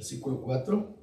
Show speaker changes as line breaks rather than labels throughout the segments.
versículo 4.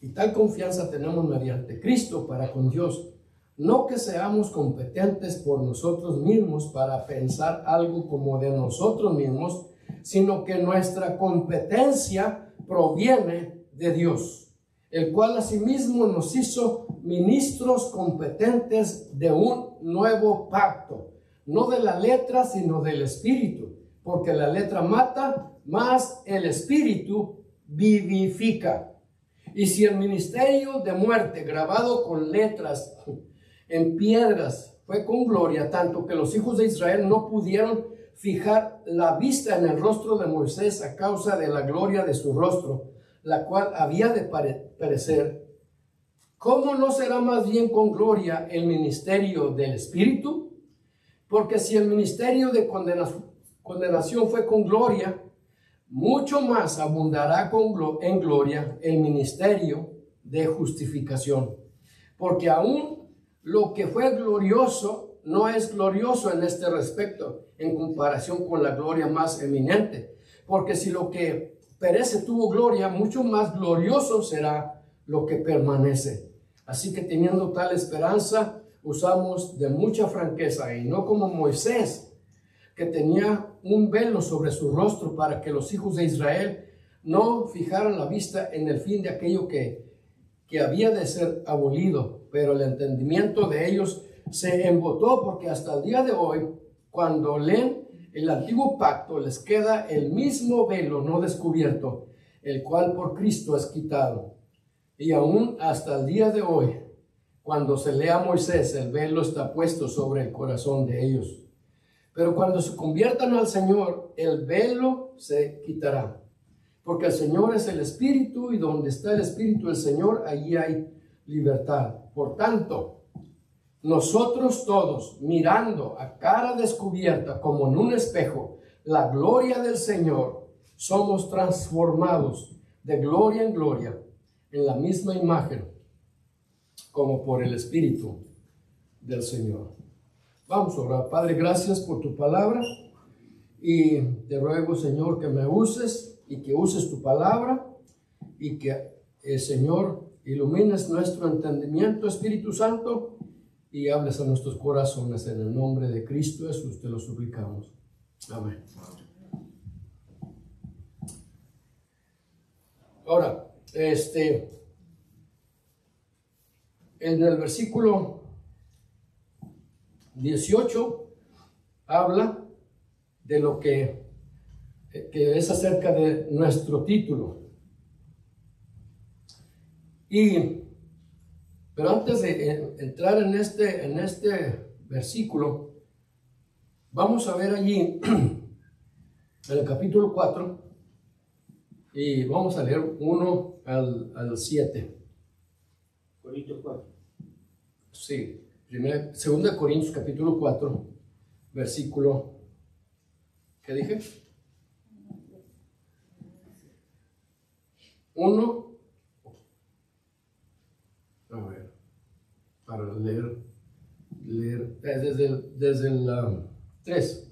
Y tal confianza tenemos mediante Cristo para con Dios. No que seamos competentes por nosotros mismos para pensar algo como de nosotros mismos, sino que nuestra competencia proviene de Dios, el cual asimismo nos hizo ministros competentes de un nuevo pacto, no de la letra, sino del espíritu, porque la letra mata, más el espíritu vivifica. Y si el ministerio de muerte grabado con letras en piedras fue con gloria, tanto que los hijos de Israel no pudieron fijar la vista en el rostro de Moisés a causa de la gloria de su rostro, la cual había de perecer, ¿cómo no será más bien con gloria el ministerio del Espíritu? Porque si el ministerio de condenación fue con gloria, mucho más abundará con en gloria el ministerio de justificación. Porque aún lo que fue glorioso no es glorioso en este respecto, en comparación con la gloria más eminente. Porque si lo que perece tuvo gloria, mucho más glorioso será lo que permanece. Así que teniendo tal esperanza, usamos de mucha franqueza y no como Moisés, que tenía un velo sobre su rostro para que los hijos de Israel no fijaran la vista en el fin de aquello que, que había de ser abolido, pero el entendimiento de ellos se embotó porque hasta el día de hoy, cuando leen el antiguo pacto, les queda el mismo velo no descubierto, el cual por Cristo es quitado. Y aún hasta el día de hoy, cuando se lea a Moisés, el velo está puesto sobre el corazón de ellos. Pero cuando se conviertan al Señor, el velo se quitará. Porque el Señor es el Espíritu y donde está el Espíritu del Señor, allí hay libertad. Por tanto, nosotros todos, mirando a cara descubierta como en un espejo la gloria del Señor, somos transformados de gloria en gloria en la misma imagen como por el Espíritu del Señor. Vamos a orar. Padre, gracias por tu palabra y te ruego, Señor, que me uses y que uses tu palabra y que, eh, Señor, ilumines nuestro entendimiento, Espíritu Santo, y hables a nuestros corazones en el nombre de Cristo Jesús, te lo suplicamos. Amén. Ahora, este, en el versículo 18 habla de lo que, que es acerca de nuestro título. Y, pero antes de entrar en este, en este versículo, vamos a ver allí, en el capítulo 4, y vamos a leer 1 al, al 7.
Corintios 4.
Sí. Primera, segunda Corintios capítulo 4, versículo, ¿qué dije? Uno, a ver, para leer, leer eh, desde el, desde el 3. Um,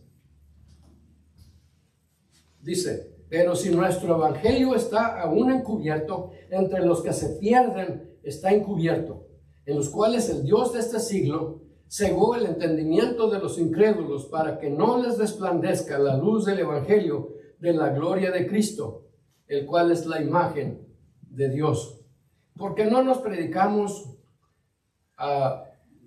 Dice, pero si nuestro evangelio está aún encubierto, entre los que se pierden está encubierto en los cuales el Dios de este siglo cegó el entendimiento de los incrédulos para que no les resplandezca la luz del Evangelio de la gloria de Cristo, el cual es la imagen de Dios. Porque no nos predicamos a,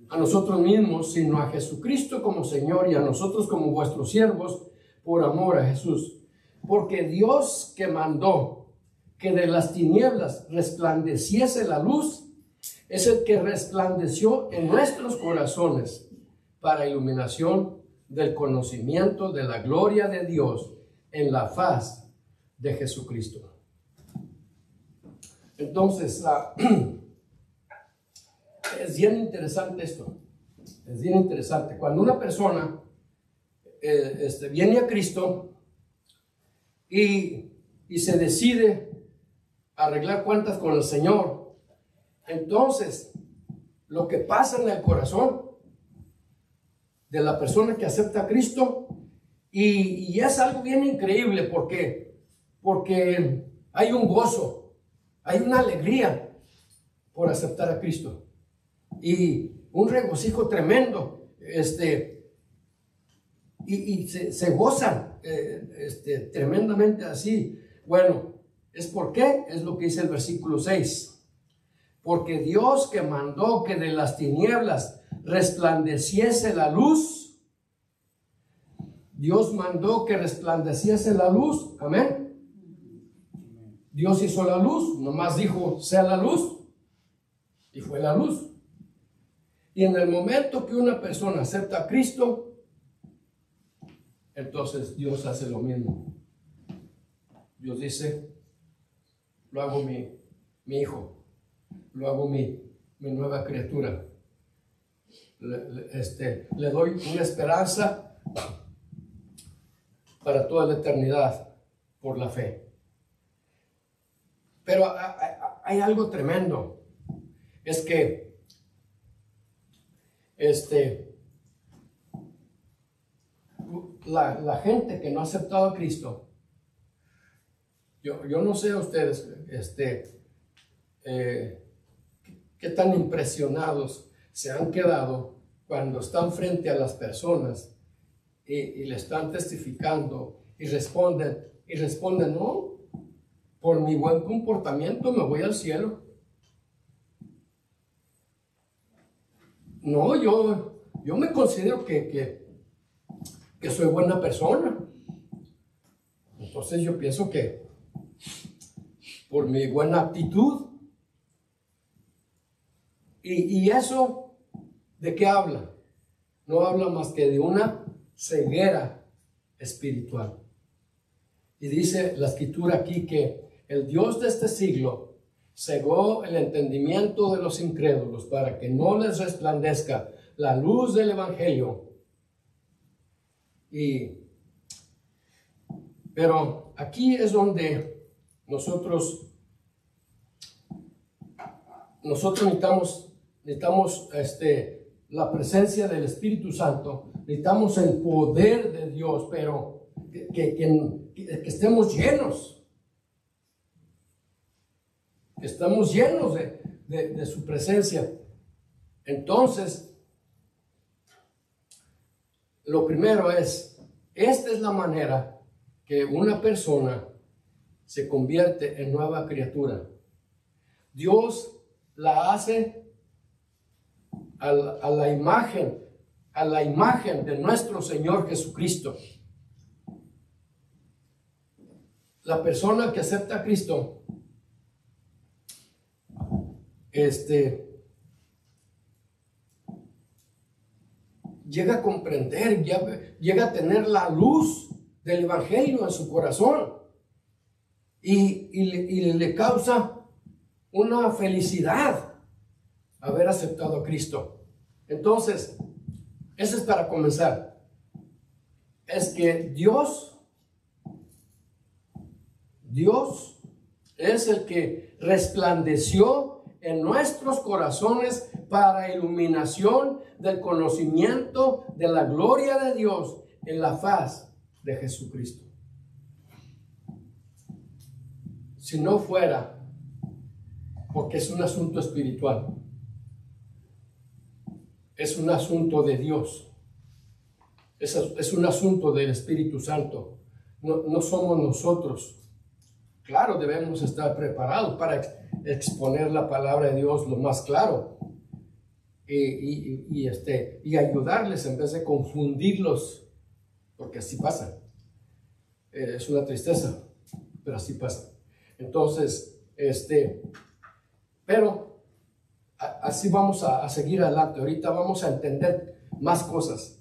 a nosotros mismos, sino a Jesucristo como Señor y a nosotros como vuestros siervos por amor a Jesús. Porque Dios que mandó que de las tinieblas resplandeciese la luz, es el que resplandeció en nuestros corazones para iluminación del conocimiento de la gloria de Dios en la faz de Jesucristo. Entonces, es bien interesante esto. Es bien interesante. Cuando una persona eh, este, viene a Cristo y, y se decide arreglar cuentas con el Señor, entonces, lo que pasa en el corazón de la persona que acepta a Cristo Y, es algo bien increíble porque, porque hay un gozo, hay una alegría por aceptar a Cristo. Y un regocijo tremendo. Este, y, se, gozan eh, este, tremendamente así. Bueno, ¿es por qué? Es lo que dice el versículo 6. Porque Dios que mandó que de las tinieblas resplandeciese la luz, Dios mandó que resplandeciese la luz, amén. Dios hizo la luz, nomás dijo, sea la luz, y fue la luz. Y en el momento que una persona acepta a Cristo, entonces Dios hace lo mismo. Dios dice, lo hago mi, mi hijo, lo hago mi, mi nueva criatura. Le, este, le doy una esperanza para toda la eternidad por la fe. Pero hay algo tremendo. Es que este, la, gente que no ha aceptado a Cristo, yo, yo no sé a ustedes, este, eh, qué tan impresionados se han quedado cuando están frente a las personas y, le están testificando y responden, y responden, no, por mi buen comportamiento me voy al cielo. No, yo, yo me considero que, que, soy buena persona. Entonces yo pienso que por mi buena actitud. Y, eso, ¿de qué habla? No habla más que de una ceguera espiritual. Y dice la escritura aquí que el Dios de este siglo cegó el entendimiento de los incrédulos para que no les resplandezca la luz del Evangelio. Y, pero aquí es donde nosotros, nosotros necesitamos, necesitamos este, la presencia del Espíritu Santo, necesitamos el poder de Dios, pero que, que, que estemos llenos estamos llenos de, su presencia. Entonces, lo primero es, esta es la manera que una persona se convierte en nueva criatura. Dios la hace a la, imagen, a la imagen de nuestro Señor Jesucristo. La persona que acepta a Cristo este, llega a comprender, llega a tener la luz del Evangelio en su corazón y, le, causa una felicidad haber aceptado a Cristo. Entonces, eso es para comenzar. Es que Dios, Dios es el que resplandeció en nuestros corazones para iluminación del conocimiento de la gloria de Dios en la faz de Jesucristo. Si no fuera, porque es un asunto espiritual, es un asunto de Dios, es, un asunto del Espíritu Santo, no, no somos nosotros. Claro, debemos estar preparados para exponer la palabra de Dios lo más claro y, este, y ayudarles en vez de confundirlos, porque así pasa. Eh, es una tristeza, pero así pasa. Entonces, este, pero así vamos a, seguir adelante. Ahorita vamos a entender más cosas.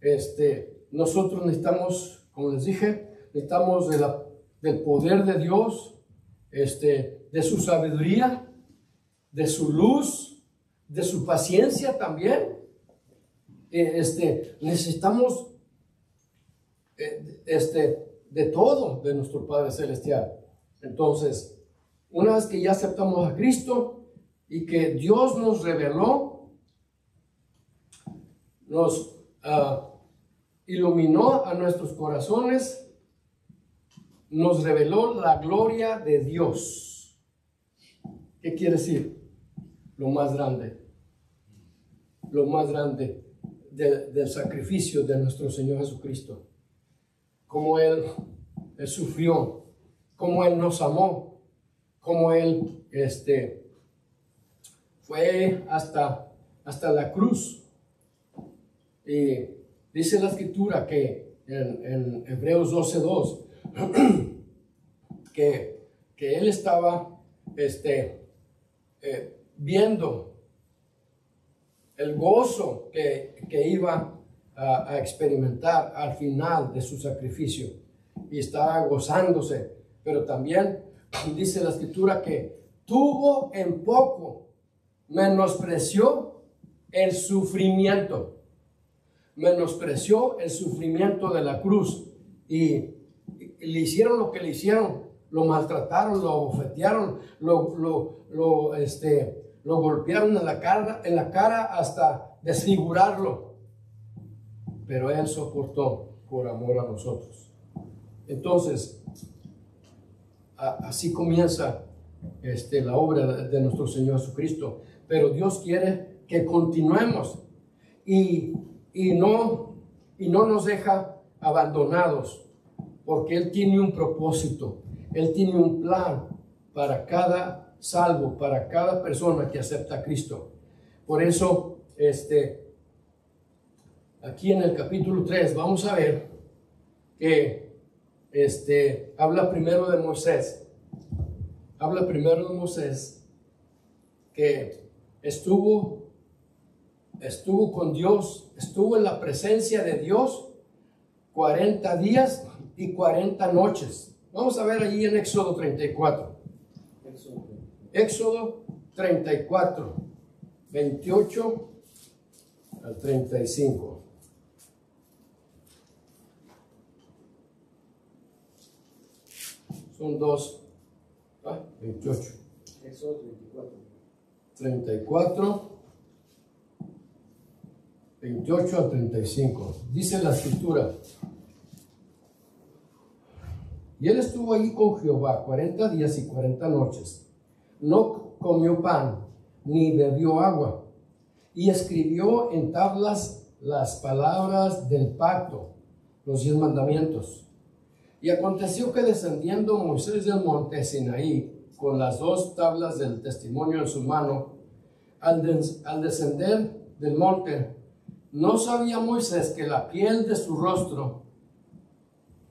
Este, nosotros necesitamos, como les dije, necesitamos del poder de Dios, este, de su sabiduría, de su luz, de su paciencia también. Eh, este, necesitamos eh, este, de todo de nuestro Padre Celestial. Entonces, una vez que ya aceptamos a Cristo y que Dios nos reveló, nos, ah, iluminó a nuestros corazones, nos reveló la gloria de Dios. ¿Qué quiere decir? Lo más grande. Lo más grande del sacrificio de nuestro Señor Jesucristo. Como Él, sufrió, como Él nos amó, como Él este, fue hasta, hasta la cruz. Y dice la escritura que en, en Hebreos 12.2, que, que Él estaba este, eh, viendo el gozo que, iba a, experimentar al final de su sacrificio y estaba gozándose, pero también dice la escritura que tuvo en poco, menospreció el sufrimiento, menospreció el sufrimiento de la cruz y, le hicieron lo que le hicieron, lo maltrataron, lo bofetearon, lo, lo, este, lo golpearon en la cara, en la cara hasta desfigurarlo. Pero Él soportó por amor a nosotros. Entonces, así comienza este, la obra de nuestro Señor Jesucristo. Pero Dios quiere que continuemos y, y, no, y no nos deja abandonados, porque Él tiene un propósito, Él tiene un plan para cada salvo para cada persona que acepta a Cristo. Por eso, este, aquí en el capítulo 3 vamos a ver que este, habla primero de Moisés. Habla primero de Moisés que estuvo, estuvo con Dios, estuvo en la presencia de Dios 40 días y 40 noches. Vamos a ver allí en Éxodo 34. Éxodo 34, 28 al 35. Son dos. Ah, 28. Éxodo 34. 34. 28 al 35. Dice la escritura. Y él estuvo ahí con Jehová 40 días y 40 noches no comió pan ni bebió agua, y escribió en tablas las palabras del pacto, los diez mandamientos. Y aconteció que descendiendo Moisés del monte Sinaí, con las dos tablas del testimonio en su mano, al, descender del monte, no sabía Moisés que la piel de su rostro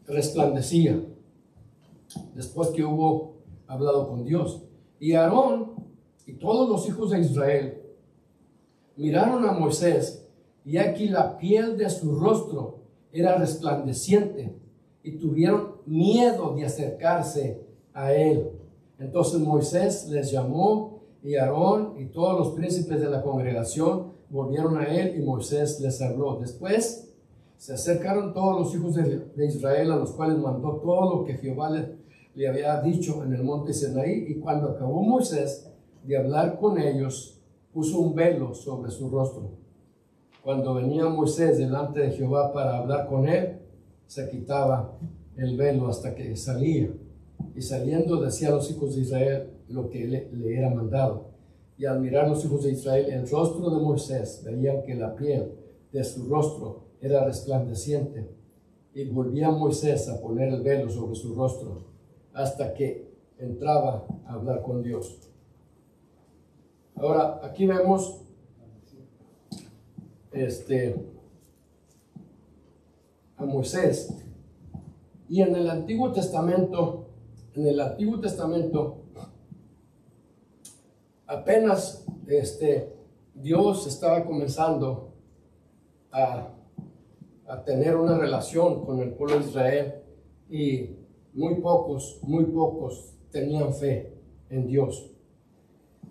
resplandecía, después que hubo hablado con Dios. Y Aarón y todos los hijos de Israel miraron a Moisés y aquí la piel de su rostro era resplandeciente y tuvieron miedo de acercarse a él. Entonces Moisés les llamó y Aarón y todos los príncipes de la congregación volvieron a él y Moisés les habló. Después se acercaron todos los hijos de, Israel a los cuales mandó todo lo que Jehová les le había dicho en el monte Sinaí, y cuando acabó Moisés de hablar con ellos, puso un velo sobre su rostro. Cuando venía Moisés delante de Jehová para hablar con él, se quitaba el velo hasta que salía. Y saliendo decía a los hijos de Israel lo que le, era mandado. Y al mirar los hijos de Israel el rostro de Moisés, veían que la piel de su rostro era resplandeciente. Y volvía Moisés a poner el velo sobre su rostro hasta que entraba a hablar con Dios. Ahora, aquí vemos este, a Moisés. Y en el Antiguo Testamento, en el Antiguo Testamento, apenas este, Dios estaba comenzando a, tener una relación con el pueblo de Israel y muy pocos, muy pocos tenían fe en Dios.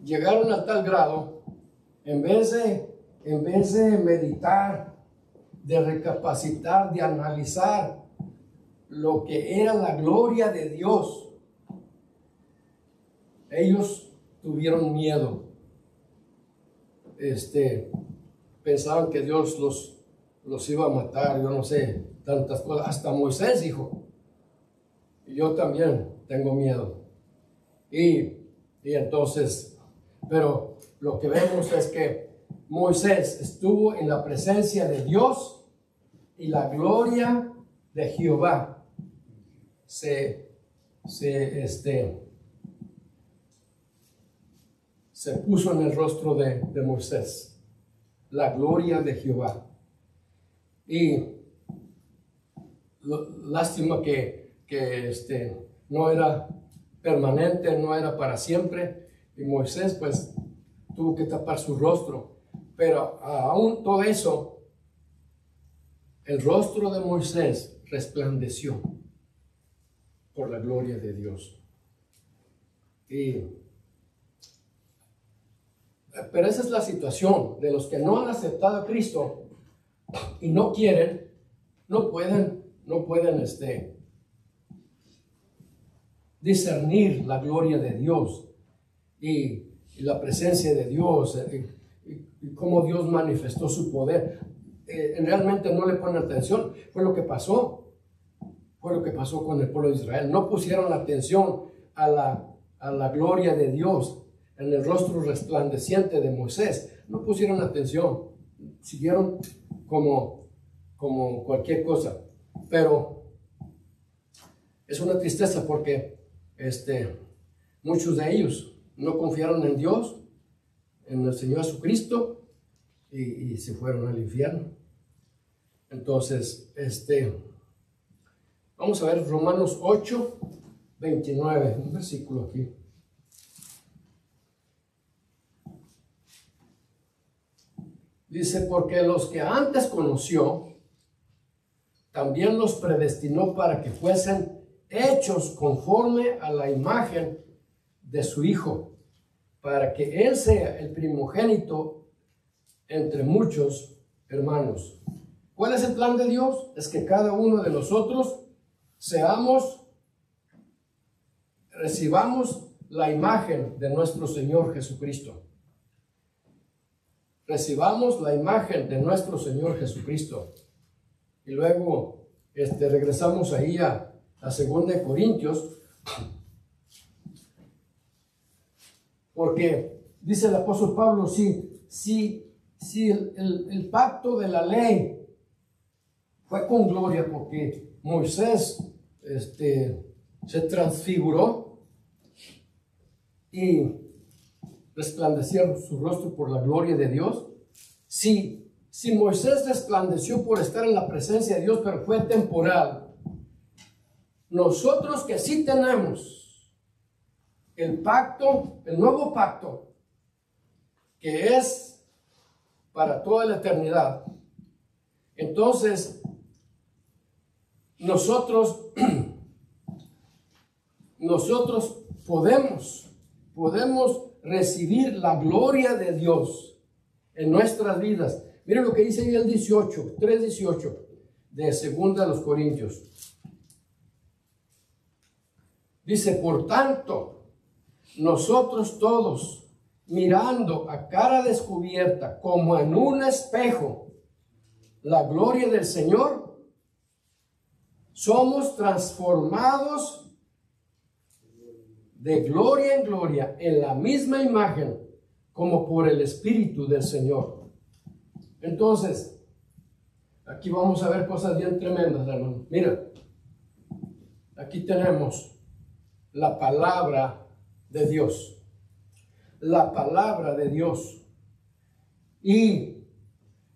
Llegaron a tal grado, en vez de, en vez de meditar, de recapacitar, de analizar lo que era la gloria de Dios, ellos tuvieron miedo. Este, pensaban que Dios los, los iba a matar, yo no sé, tantas cosas. Hasta Moisés dijo, yo también tengo miedo. Y, y entonces, pero lo que vemos es que Moisés estuvo en la presencia de Dios y la gloria de Jehová se, se, este, se puso en el rostro de, Moisés. La gloria de Jehová. Y lástima que, que este, no era permanente, no era para siempre. Y Moisés pues tuvo que tapar su rostro. Pero aún todo eso, el rostro de Moisés resplandeció por la gloria de Dios. Y, pero esa es la situación de los que no han aceptado a Cristo y no quieren, no pueden, no pueden este, discernir la gloria de Dios y, la presencia de Dios eh, y, cómo Dios manifestó su poder. Eh, realmente no le ponen atención. Fue lo que pasó. Fue lo que pasó con el pueblo de Israel. No pusieron atención a la, a la gloria de Dios en el rostro resplandeciente de Moisés. No pusieron atención. Siguieron como, como cualquier cosa. Pero es una tristeza porque este, muchos de ellos no confiaron en Dios, en el Señor Jesucristo, y, se fueron al infierno. Entonces, este, vamos a ver Romanos 8, 29, un versículo aquí. Dice, porque los que antes conoció, también los predestinó para que fuesen hechos conforme a la imagen de su Hijo, para que Él sea el primogénito entre muchos hermanos. ¿Cuál es el plan de Dios? Es que cada uno de nosotros seamos, recibamos la imagen de nuestro Señor Jesucristo recibamos la imagen de nuestro Señor Jesucristo. Y luego este, regresamos ahí a, a 2 Corintios, porque dice el apóstol Pablo, si, si, si el, el pacto de la ley fue con gloria, porque Moisés este, se transfiguró y resplandecieron su rostro por la gloria de Dios. Si, si Moisés resplandeció por estar en la presencia de Dios, pero fue temporal, nosotros que sí tenemos el pacto, el nuevo pacto, que es para toda la eternidad, entonces nosotros, nosotros podemos, podemos recibir la gloria de Dios en nuestras vidas. Miren lo que dice ahí el 18, 3.18 de segunda los Corintios. Dice, por tanto, nosotros todos, mirando a cara descubierta, como en un espejo, la gloria del Señor, somos transformados de gloria en gloria en la misma imagen como por el Espíritu del Señor. Entonces, aquí vamos a ver cosas bien tremendas, hermano. Mira, aquí tenemos la palabra de Dios. La palabra de Dios. Y,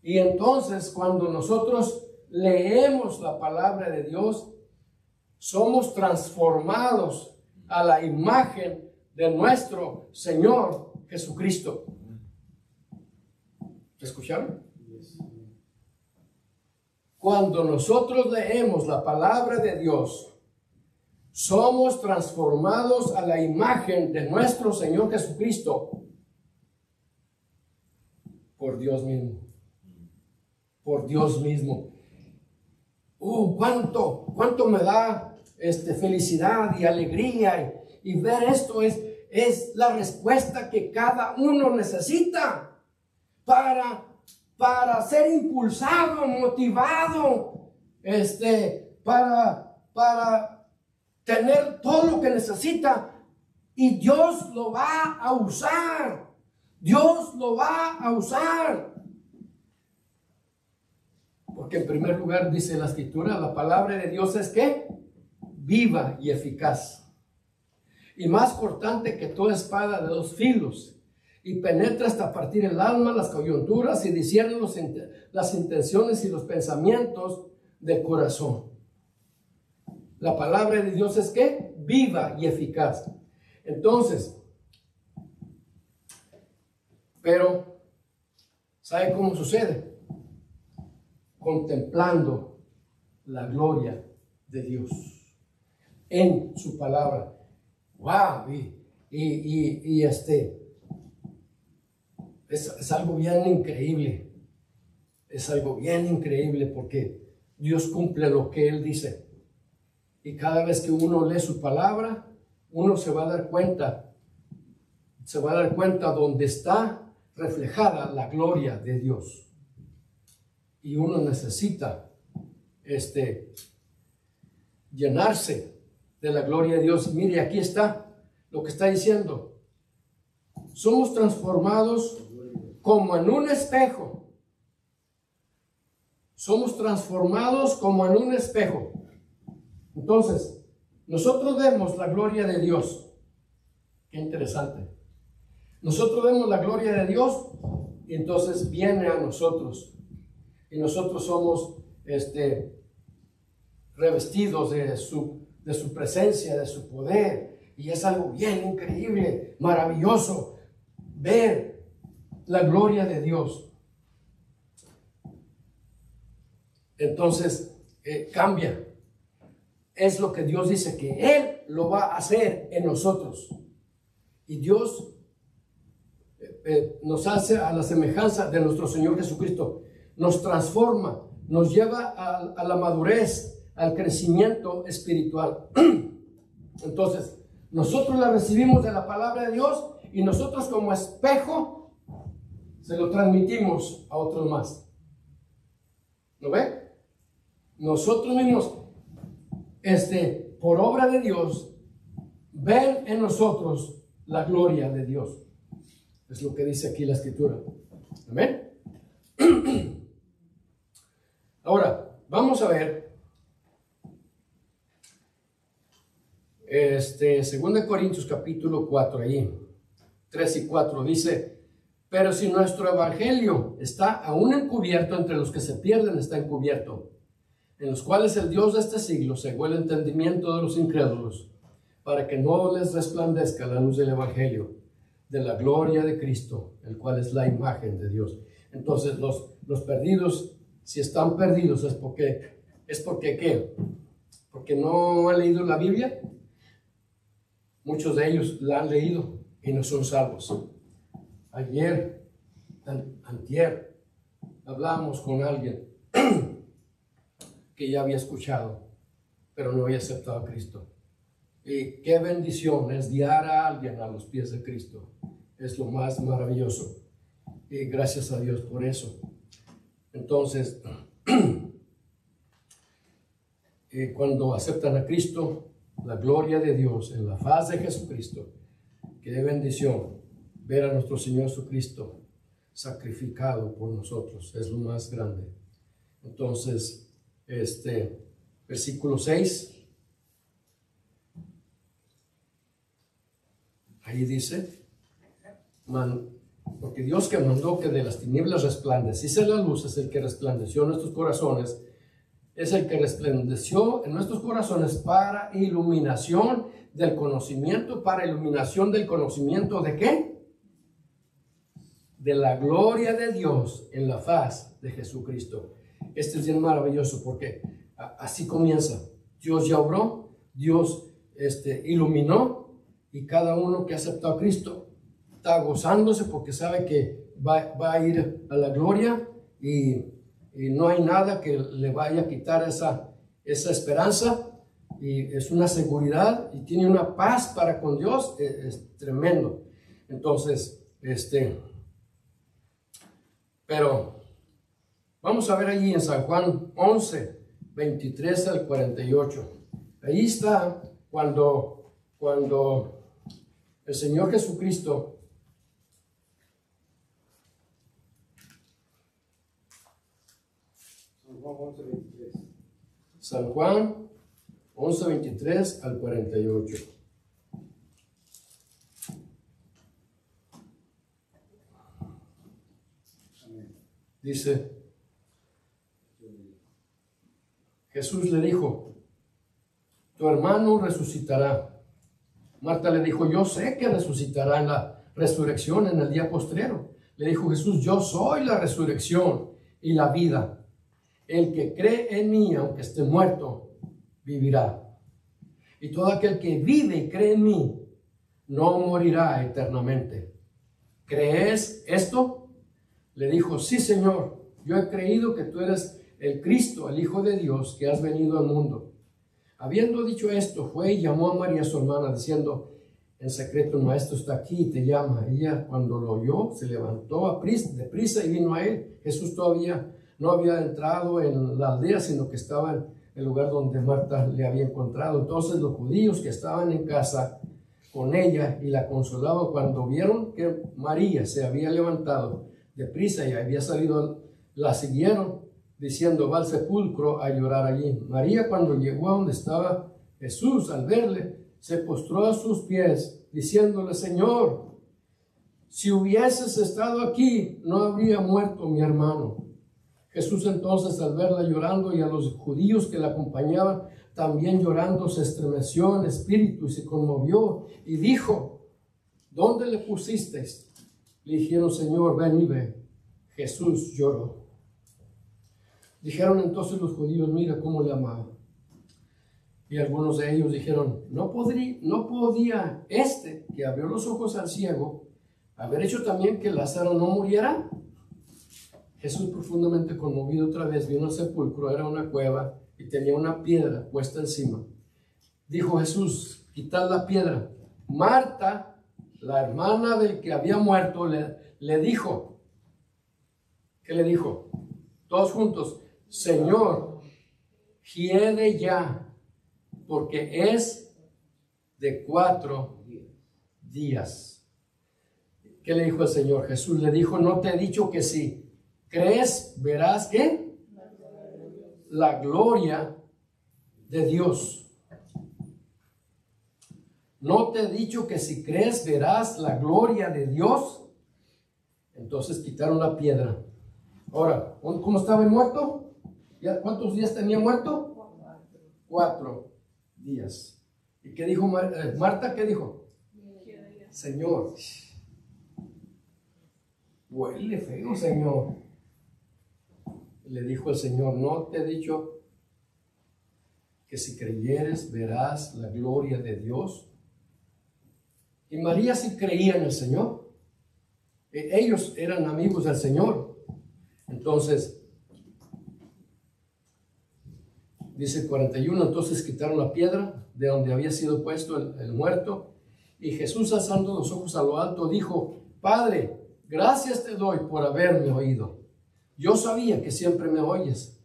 y entonces cuando nosotros leemos la palabra de Dios, somos transformados a la imagen de nuestro Señor Jesucristo. ¿Escucharon? Cuando nosotros leemos la palabra de Dios, somos transformados a la imagen de nuestro Señor Jesucristo por Dios mismo. Por Dios mismo. Uh, cuánto, cuánto me da este, felicidad y alegría. Y, ver esto es, es la respuesta que cada uno necesita para para ser impulsado, motivado, este, para, para tener todo lo que necesita. Y Dios lo va a usar. Dios lo va a usar. Porque en primer lugar dice la escritura, la palabra de Dios es que viva y eficaz. Y más cortante que toda espada de dos filos. Y penetra hasta partir el alma, las coyunturas y discierne las intenciones y los pensamientos del corazón. La palabra de Dios es que viva y eficaz. Entonces, pero, ¿sabe cómo sucede? Contemplando la gloria de Dios en su palabra. ¡Wow! Y, este, es, algo bien increíble. Es algo bien increíble porque Dios cumple lo que Él dice. Y cada vez que uno lee su palabra, uno se va a dar cuenta, se va a dar cuenta dónde está reflejada la gloria de Dios. Y uno necesita este, llenarse de la gloria de Dios. Mire, aquí está lo que está diciendo. Somos transformados como en un espejo. Somos transformados como en un espejo. Entonces, nosotros vemos la gloria de Dios. Qué interesante. Nosotros vemos la gloria de Dios y entonces viene a nosotros. Y nosotros somos este, revestidos de su, de su presencia, de su poder. Y es algo bien increíble, maravilloso, ver la gloria de Dios. Entonces, eh, cambia. Es lo que Dios dice que Él lo va a hacer en nosotros. Y Dios eh, nos hace a la semejanza de nuestro Señor Jesucristo, nos transforma, nos lleva a, la madurez, al crecimiento espiritual. Entonces, nosotros la recibimos de la palabra de Dios y nosotros como espejo se lo transmitimos a otros más. ¿Lo ve? Nosotros mismos, este, por obra de Dios, ven en nosotros la gloria de Dios. Es lo que dice aquí la escritura. Amén. Ahora, vamos a ver. Este, 2 Corintios capítulo 4, ahí, 3 y 4, dice, pero si nuestro evangelio está aún encubierto entre los que se pierden, está encubierto, en los cuales el Dios de este siglo cegó el entendimiento de los incrédulos, para que no les resplandezca la luz del evangelio de la gloria de Cristo, el cual es la imagen de Dios. Entonces los, los perdidos, si están perdidos es porque, es porque ¿qué? Porque no han leído la Biblia. Muchos de ellos la han leído y no son salvos. Ayer, antier, hablamos con alguien que ya había escuchado, pero no había aceptado a Cristo. Y qué bendición es guiar a alguien a los pies de Cristo. Es lo más maravilloso. Y gracias a Dios por eso. Entonces, eh, cuando aceptan a Cristo, la gloria de Dios en la faz de Jesucristo, qué bendición ver a nuestro Señor Jesucristo sacrificado por nosotros. Es lo más grande. Entonces, este versículo 6 Ahí dice, porque Dios que mandó que de las tinieblas resplandeciese la luz es el que resplandeció nuestros corazones, es el que resplandeció en nuestros corazones para iluminación del conocimiento, para iluminación del conocimiento de qué? De la gloria de Dios en la faz de Jesucristo. Este es bien maravilloso porque así comienza. Dios ya obró, Dios este, iluminó y cada uno que ha a Cristo está gozándose porque sabe que va, a ir a la gloria y, no hay nada que le vaya a quitar esa, esa esperanza y es una seguridad y tiene una paz para con Dios, es, es tremendo. Entonces, este, pero vamos a ver allí en San Juan 11, 23 al 48. Ahí está cuando, cuando el Señor Jesucristo
San Juan 11, 23.
San Juan 11, 23 al 48.
Amén.
Dice, Jesús le dijo, tu hermano resucitará. Marta le dijo, yo sé que resucitará en la resurrección en el día postrero. Le dijo Jesús, yo soy la resurrección y la vida. El que cree en mí, aunque esté muerto, vivirá. Y todo aquel que vive y cree en mí, no morirá eternamente. ¿Crees esto? Le dijo, sí Señor, yo he creído que tú eres el Cristo, el Hijo de Dios, que has venido al mundo. Habiendo dicho esto, fue y llamó a María su hermana, diciendo, en secreto el maestro está aquí y te llama. Ella cuando lo oyó, se levantó a prisa, y vino a él. Jesús todavía no había entrado en la aldea, sino que estaba en el lugar donde Marta le había encontrado. Entonces los judíos que estaban en casa con ella y la consolaban cuando vieron que María se había levantado deprisa y había salido, la siguieron diciendo, va al sepulcro a llorar allí. María cuando llegó a donde estaba Jesús, al verle, se postró a sus pies, diciéndole, Señor, si hubieses estado aquí, no habría muerto mi hermano. Jesús entonces al verla llorando y a los judíos que la acompañaban, también llorando, se estremeció en espíritu y se conmovió y dijo, ¿dónde le pusisteis? Le dijeron, Señor, ven y ve. Jesús lloró. Dijeron entonces los judíos, mira cómo le amaba. Y algunos de ellos dijeron, no, podría, no podía este que abrió los ojos al ciego haber hecho también que Lázaro no muriera. Jesús profundamente conmovido otra vez vino al sepulcro, era una cueva y tenía una piedra puesta encima. Dijo Jesús, quitad la piedra. Marta, la hermana del que había muerto, le, le dijo, ¿qué le dijo? Todos juntos, Señor, hiede ya, porque es de cuatro días. ¿Qué le dijo el Señor? Jesús le dijo, no te he dicho que si crees, verás que la gloria de Dios. No te he dicho que si crees, verás la gloria de Dios. Entonces quitaron la piedra. Ahora, ¿cómo estaba el muerto? ¿Ya ¿Cuántos días tenía muerto? Cuatro días. ¿Y qué dijo eh, Marta? ¿Qué dijo? Señor, huele feo, Señor. Le dijo el Señor, ¿no te he dicho que si creyeres verás la gloria de Dios? Y María sí creía en el Señor. E- Ellos eran amigos del Señor. Entonces, dice 41, entonces quitaron la piedra de donde había sido puesto el, el muerto. Y Jesús, alzando los ojos a lo alto, dijo, Padre, gracias te doy por haberme oído. Yo sabía que siempre me oyes,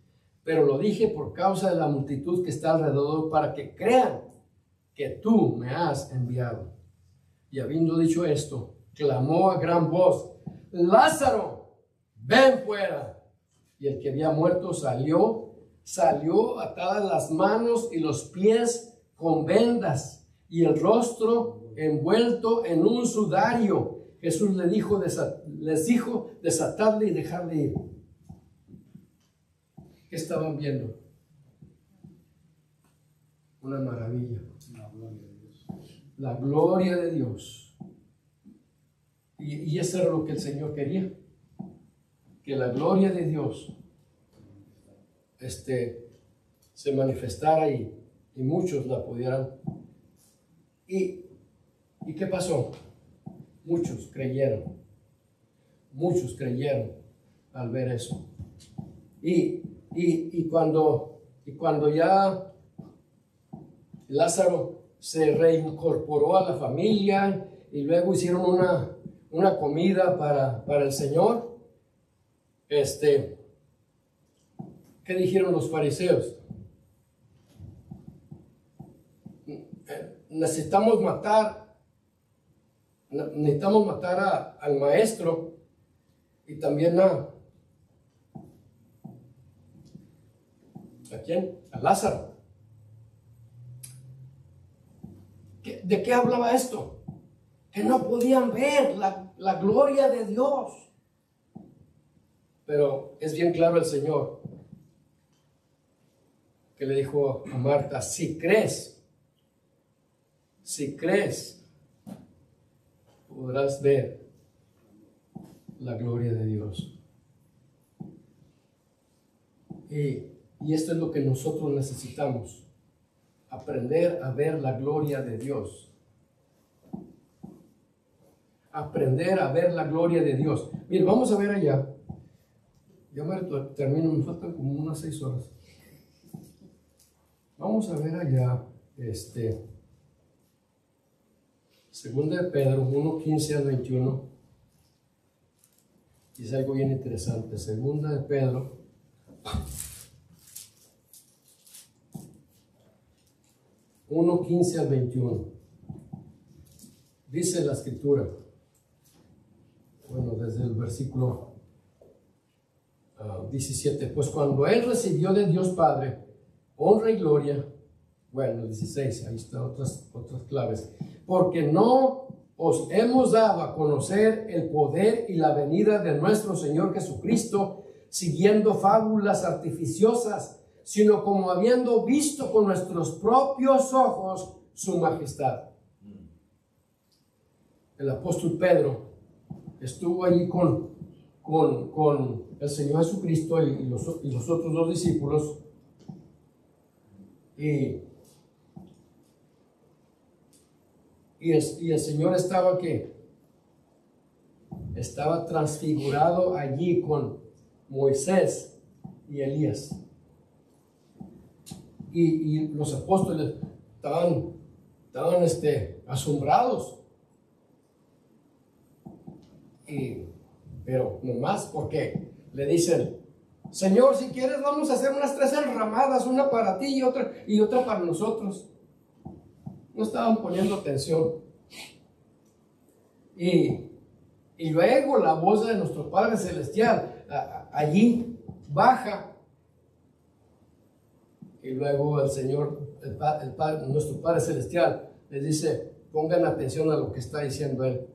pero lo dije por causa de la multitud que está alrededor para que crean que tú me has enviado. Y habiendo dicho esto, clamó a gran voz, Lázaro, ven fuera. Y el que había muerto salió, salió atadas las manos y los pies con vendas y el rostro envuelto en un sudario. Jesús les dijo, desatadle y dejarle ir. ¿Qué estaban viendo? Una maravilla.
La gloria de Dios.
La gloria de Dios. Y, y eso era lo que el Señor quería. Que la gloria de Dios este, se manifestara y, y muchos la pudieran. Y, ¿Y qué pasó? Muchos creyeron. Muchos creyeron al ver eso. Y, y, cuando, y cuando ya Lázaro se reincorporó a la familia y luego hicieron una, una comida para, para el Señor. Este, ¿qué dijeron los fariseos? Necesitamos matar, necesitamos matar a- al maestro y también a, ¿a quién? A Lázaro. ¿Qué- ¿De qué hablaba esto? Que no podían ver la, la gloria de Dios. Pero es bien claro el Señor que le dijo a Marta, si crees, si crees, podrás ver la gloria de Dios. Y, y esto es lo que nosotros necesitamos, aprender a ver la gloria de Dios. Aprender a ver la gloria de Dios. Mire, vamos a ver allá. Ya me termino, me faltan como unas seis horas. Vamos a ver allá, este, segunda de Pedro 1, 15 al 21. Dice algo bien interesante. Segunda de Pedro. Uno 15 al 21. Dice la escritura. Bueno, desde el versículo ah, 17. Pues cuando él recibió de Dios Padre honra y gloria. Bueno, 16, ahí están otras, otras claves. Porque no os hemos dado a conocer el poder y la venida de nuestro Señor Jesucristo, siguiendo fábulas artificiosas, sino como habiendo visto con nuestros propios ojos su majestad. El apóstol Pedro estuvo allí con, con, con el Señor Jesucristo y, los otros dos discípulos. Y, y, el, y el Señor estaba que estaba transfigurado allí con Moisés y Elías. Y, los apóstoles estaban, estaban este, asombrados. Y, pero nomás porque le dicen, Señor, si quieres vamos a hacer unas tres enramadas, una para ti y otra, y otra para nosotros. No estaban poniendo atención. Y, y luego la voz de nuestro Padre Celestial allí baja. Y luego el Señor, el, Pa- nuestro Padre Celestial, les dice, pongan atención a lo que está diciendo Él.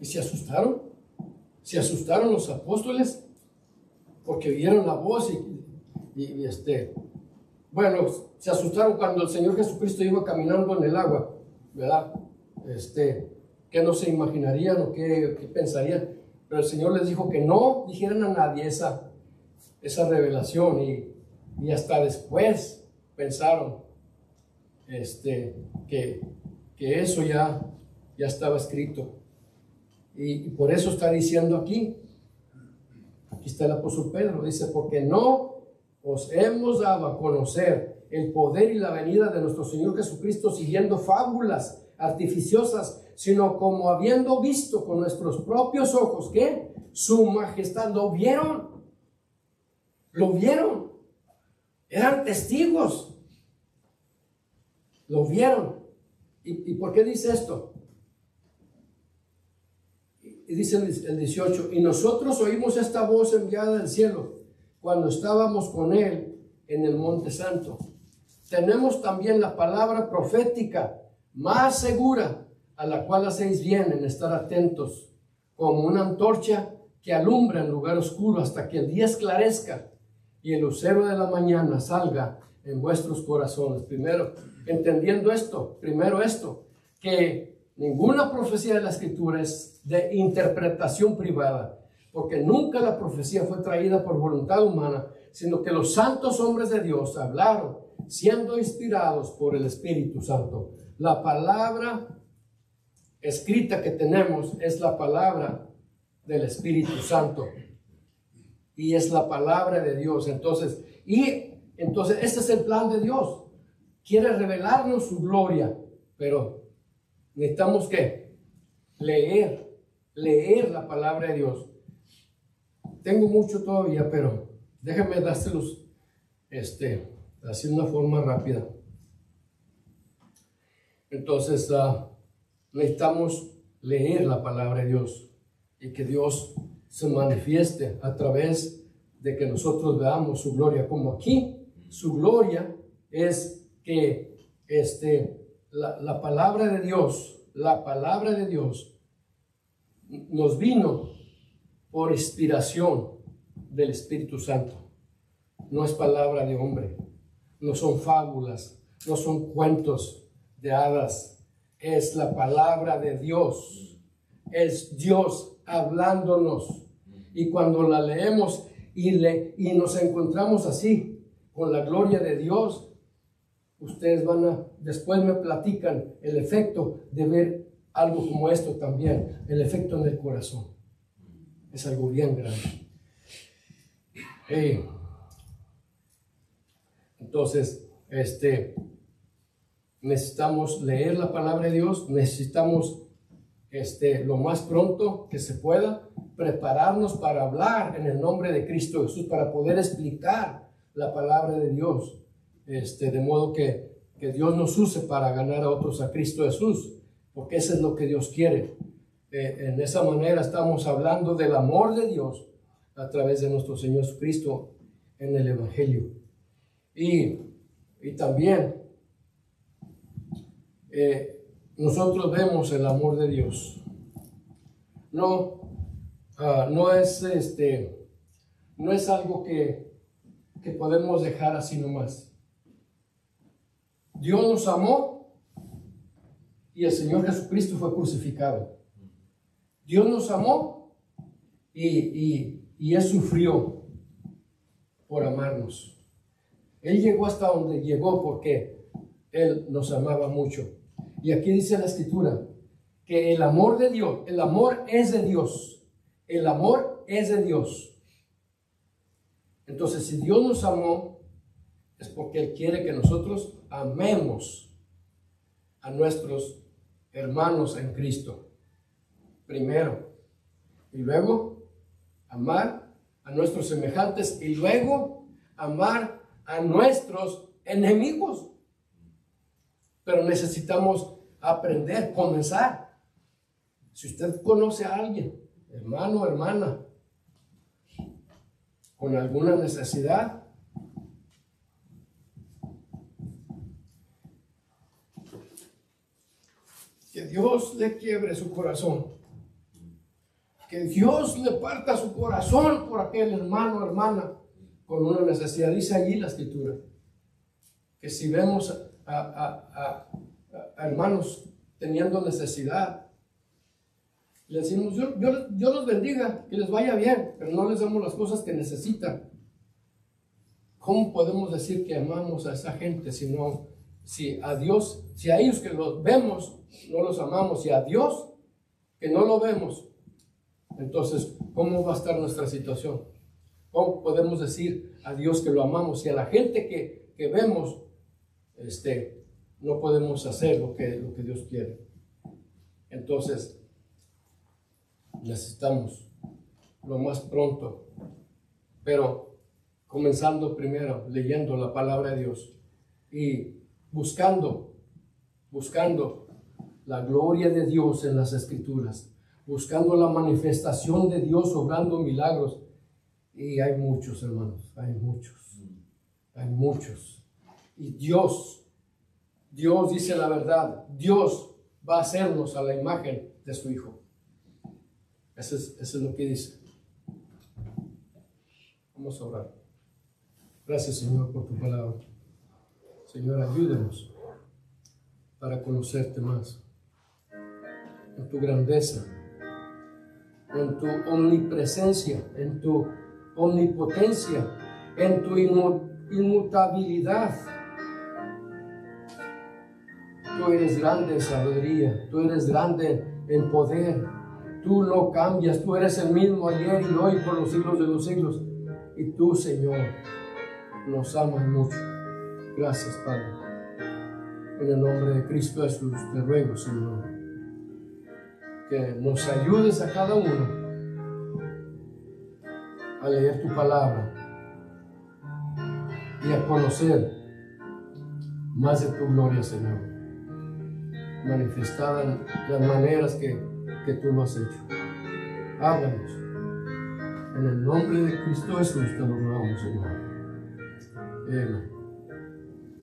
Y se asustaron. Se asustaron los apóstoles porque oyeron la voz y, este, bueno, se asustaron cuando el Señor Jesucristo iba caminando en el agua, ¿verdad? Este, que no se imaginarían o qué pensarían. Pero el Señor les dijo que no dijeran a nadie esa, esa revelación y, y hasta después pensaron este, que, que eso ya, ya estaba escrito. Y, y por eso está diciendo aquí, aquí está el apóstol Pedro, dice, porque no os hemos dado a conocer el poder y la venida de nuestro Señor Jesucristo siguiendo fábulas artificiosas, sino como habiendo visto con nuestros propios ojos que su majestad lo vieron, lo vieron, eran testigos, lo vieron. ¿Y, por qué dice esto? Y dice el el 18, y nosotros oímos esta voz enviada del cielo cuando estábamos con él en el monte santo. Tenemos también la palabra profética más segura a la cual hacéis bien en estar atentos, como una antorcha que alumbra en lugar oscuro hasta que el día esclarezca y el lucero de la mañana salga en vuestros corazones. Primero, entendiendo esto, primero esto, que ninguna profecía de la escritura es de interpretación privada, porque nunca la profecía fue traída por voluntad humana, sino que los santos hombres de Dios hablaron siendo inspirados por el Espíritu Santo. La palabra escrita que tenemos es la palabra del Espíritu Santo y es la palabra de Dios. Entonces, y entonces este es el plan de Dios. Quiere revelarnos su gloria, pero necesitamos que leer, leer la palabra de Dios. tengo mucho todavía, pero déjame dárselos este, así de una forma rápida. Entonces, ah, necesitamos leer la palabra de Dios y que Dios se manifieste a través de que nosotros veamos su gloria. Como aquí, su gloria es que este, la, la palabra de Dios, la palabra de Dios nos vino por inspiración del Espíritu Santo. No es palabra de hombre, no son fábulas, no son cuentos de hadas, es la palabra de Dios, es Dios hablándonos. Y cuando la leemos y, le, y nos encontramos así, con la gloria de Dios, ustedes van a, después me platican el efecto de ver algo como esto también, el efecto en el corazón. Es algo bien grande. entonces, este, necesitamos leer la palabra de Dios, necesitamos este, lo más pronto que se pueda prepararnos para hablar en el nombre de Cristo Jesús, para poder explicar la palabra de Dios, este, de modo que, que Dios nos use para ganar a otros a Cristo Jesús porque eso es lo que Dios quiere. Eh, en esa manera estamos hablando del amor de Dios a través de nuestro Señor Jesucristo en el Evangelio. Y, también eh, nosotros vemos el amor de Dios. No, ah, no es este, no es algo que, que podemos dejar así nomás. Dios nos amó y el Señor Jesucristo fue crucificado. Dios nos amó y, Él sufrió por amarnos. Él llegó hasta donde llegó porque Él nos amaba mucho. Y aquí dice la escritura que el amor de Dios, el amor es de Dios. El amor es de Dios. Entonces, si Dios nos amó, es porque Él quiere que nosotros amemos a nuestros hermanos en Cristo. Primero. Y luego, amar a nuestros semejantes. Y luego, amar a nuestros enemigos. Pero necesitamos aprender, comenzar. Si usted conoce a alguien, hermano o hermana, con alguna necesidad, que Dios le quiebre su corazón. Que Dios le parta su corazón por aquel hermano o hermana con una necesidad. Dice allí la escritura. Que si vemos a, hermanos teniendo necesidad, le decimos, yo, yo, los bendiga, que les vaya bien, pero no les damos las cosas que necesitan. ¿Cómo podemos decir que amamos a esa gente si no, si a Dios, si a ellos que los vemos no los amamos y a Dios que no lo vemos, entonces, ¿cómo va a estar nuestra situación? ¿Cómo podemos decir a Dios que lo amamos y a la gente que, que vemos, este, no podemos hacer lo que, lo que Dios quiere? Entonces, necesitamos lo más pronto, pero comenzando primero leyendo la palabra de Dios y buscando, buscando la gloria de Dios en las escrituras, buscando la manifestación de Dios obrando milagros. Y hay muchos, hermanos, hay muchos, hay muchos. Y Dios, Dios dice la verdad, Dios va a hacernos a la imagen de su Hijo. Eso es, lo que dice. Vamos a orar. Gracias, Señor, por tu palabra. Señor, ayúdenos para conocerte más en tu grandeza, en tu omnipresencia, en tu omnipotencia, en tu inmutabilidad. Tú eres grande en sabiduría, tú eres grande en poder, tú no cambias, tú eres el mismo ayer y hoy por los siglos de los siglos. Y tú, Señor, nos amas mucho. Gracias, Padre. En el nombre de Cristo Jesús te ruego, Señor que nos ayudes a cada uno a leer tu palabra y a conocer más de tu gloria, Señor, manifestada las maneras que, que tú lo has hecho. Háblanos. En el nombre de Cristo Jesús te lo rogamos, Señor. Amén.